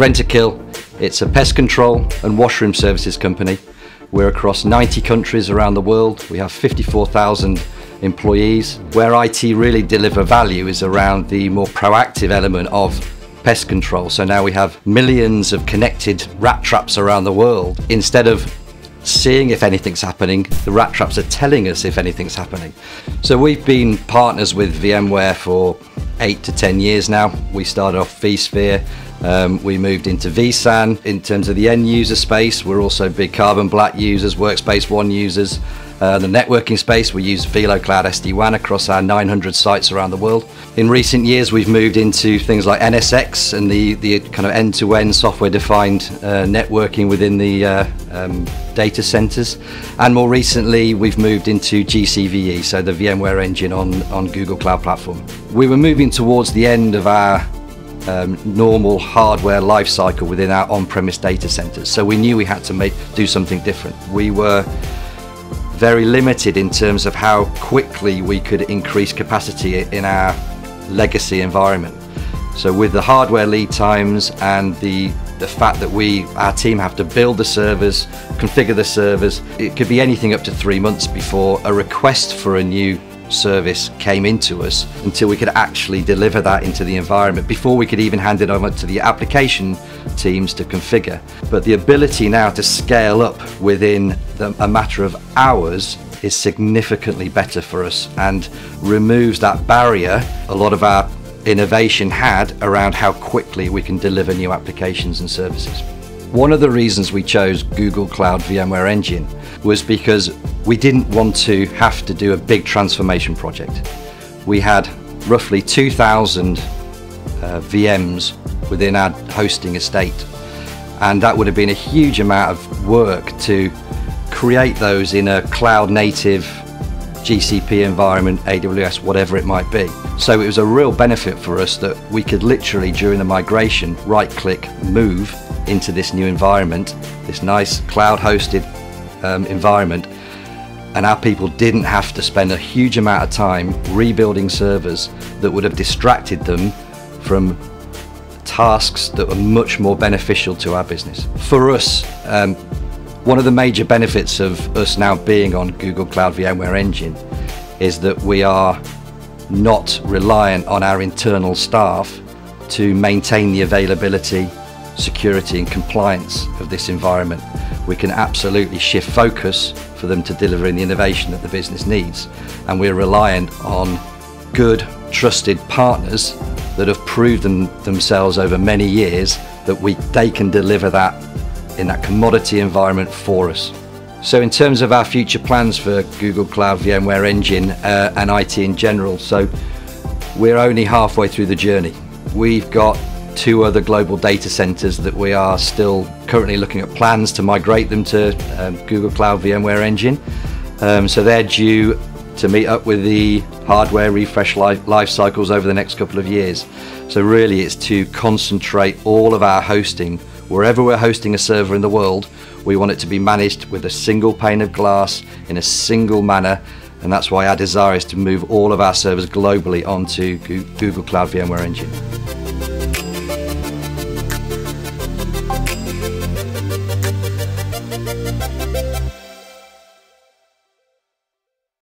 Rentokil, it's a pest control and washroom services company. We're across 90 countries around the world. We have 54,000 employees. Where IT really deliver value is around the more proactive element of pest control. So now we have millions of connected rat traps around the world. Instead of seeing if anything's happening, the rat traps are telling us if anything's happening. So we've been partners with VMware for eight to 10 years now. We started off vSphere, um, we moved into vSAN in terms of the end user space. We're also big Carbon Black users, Workspace ONE users. Uh, the networking space, we use VeloCloud SD-WAN across our 900 sites around the world. In recent years, we've moved into things like NSX and the, the kind of end-to-end software-defined uh, networking within the uh, um, data centers. And more recently, we've moved into GCVE, so the VMware engine on, on Google Cloud Platform. We were moving towards the end of our um, normal hardware life cycle within our on-premise data centers. So we knew we had to make do something different. We were very limited in terms of how quickly we could increase capacity in our legacy environment. So with the hardware lead times and the the fact that we our team have to build the servers, configure the servers, it could be anything up to 3 months before a request for a new service came into us until we could actually deliver that into the environment before we could even hand it over to the application teams to configure. But the ability now to scale up within the, a matter of hours is significantly better for us and removes that barrier a lot of our innovation had around how quickly we can deliver new applications and services. One of the reasons we chose Google Cloud VMware Engine was because we didn't want to have to do a big transformation project. We had roughly 2,000 uh, VMs within our hosting estate, and that would have been a huge amount of work to create those in a cloud native GCP environment, AWS, whatever it might be. So it was a real benefit for us that we could literally, during the migration, right click, move into this new environment, this nice cloud hosted um, environment and our people didn't have to spend a huge amount of time rebuilding servers that would have distracted them from tasks that were much more beneficial to our business. For us, um, one of the major benefits of us now being on Google Cloud VMware Engine is that we are not reliant on our internal staff to maintain the availability, security and compliance of this environment we can absolutely shift focus for them to deliver the innovation that the business needs. And we're reliant on good, trusted partners that have proven themselves over many years that we, they can deliver that in that commodity environment for us. So in terms of our future plans for Google Cloud VMware Engine uh, and IT in general, so we're only halfway through the journey. We've got two other global data centers that we are still currently looking at plans to migrate them to um, Google Cloud VMware Engine. Um, so they're due to meet up with the hardware refresh life, life cycles over the next couple of years. So really it's to concentrate all of our hosting, wherever we're hosting a server in the world, we want it to be managed with a single pane of glass in a single manner and that's why our desire is to move all of our servers globally onto Google Cloud VMware Engine.